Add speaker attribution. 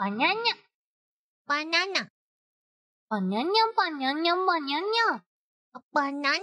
Speaker 1: バニャニャ。
Speaker 2: バナナ、
Speaker 1: バニャニャバニャニャバニャニャ。
Speaker 2: バナナ、